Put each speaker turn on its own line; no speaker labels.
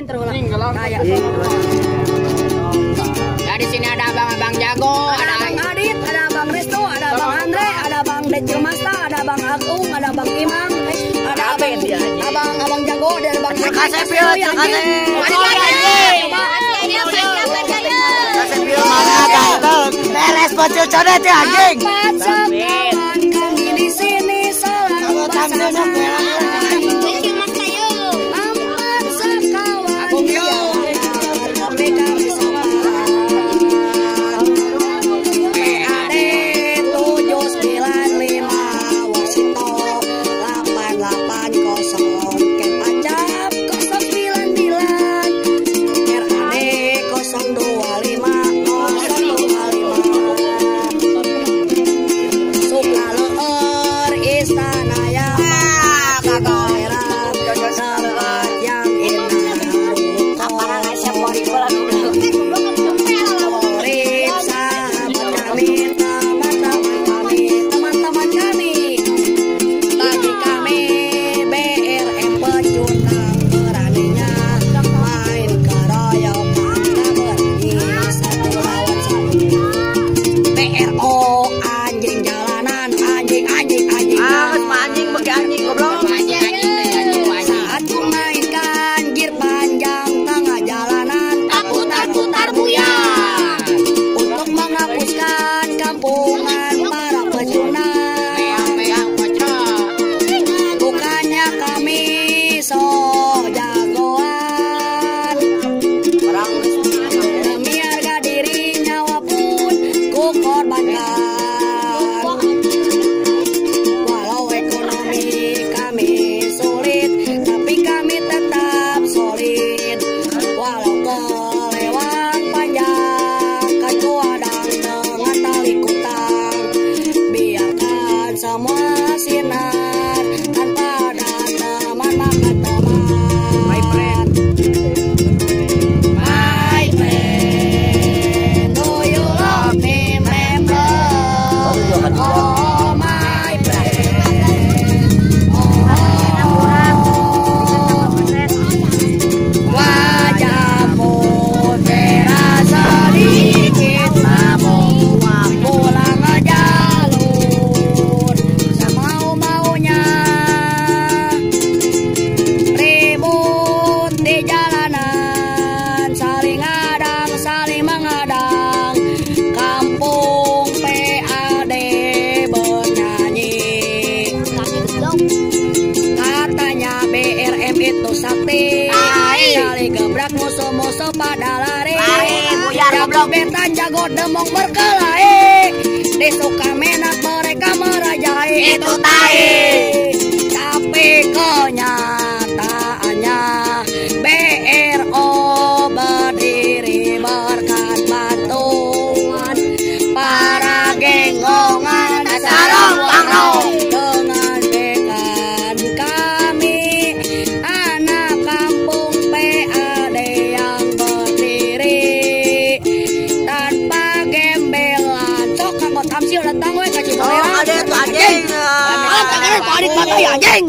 intro lah.
Gitu. Sini ada abang-abang jago,
ada, Bang Abang Adit, ada bang Restu, ada bang Andre, ada Bang Dejo Masta, ada bang Agung, ada bang Imam, eh, ada Abang Abang Abang Jago, ada Abang Kasep,
Kasep. Terima kasih. itu? Beres bocil ya
kasih 把你搞笑了 love. Boso pada lari
Lari buyar goblok
Betan jago demong berkelahi. Disuka menak mereka merajai
Itu
taik kamsi orang tangguh kaki kamera.
Oh, ada tu anjing.
Kalau pakai parit pakai anjing.